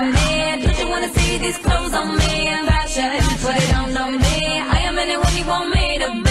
on. Don't you wanna see these clothes on me? I'm fashion, put don't know me. I am anyone you want me to be.